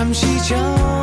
叹息桥。